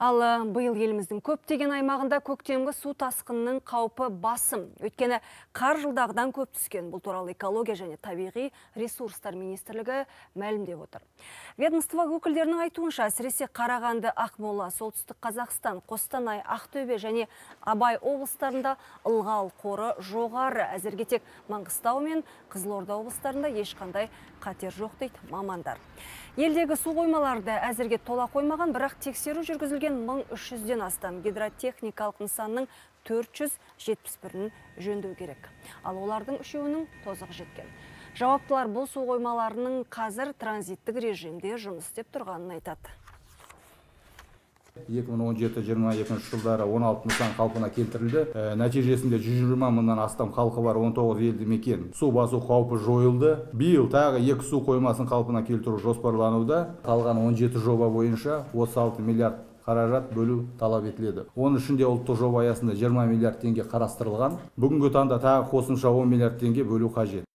Ал бұйыл еліміздің көптеген аймағында көктемгі су тасқынының қаупі басым. Өйткені қар жылдағыдан көп түскен. Бұл туралы экология және табиғи ресурстар министрлігі мәлімдеп отыр. Ведомство өкілдерінің айтуынша әсіресе Қарағанды, Ақмола, Солтүстік Қазақстан, Қостанай, Ақтөбе және Абай облыстарында ылғал қоры жоғары. Әзірге тек Маңғыстау мен Қызылорда облыстарында ешқандай қатер жоқ дейді мамандар. Елдегі су қоймаларды әзірге тола қоймаған, бірақ тексеру жүргізілген 1300-ден астам гидротехникалық нысанның 471-ін жөндеу керек. Ал олардың үшеуінің тозығы жеткен. Жауаптылар бұл су қоймаларының қазір транзиттік режимде жұмыс істеп тұрғанын айтады. 2017-22 жылдары 16 нысан қалпына келтірілді. Ә, нәтижесінде 120 мыңнан астам халқы бар 19 елді мекен су басу қаупі жойылды. Биыл тағы екі су қоймасын қалпына келтіру жоспарлануда. Қалған 17 жоба бойынша 36 миллиард қаражат бөлу талап етіледі. Оның ішінде ұлттық жоба аясында 20 миллиард теңге қарастырылған. Бүгінгі таңда тағы қосымша 10 миллиард теңге бөлу қажет.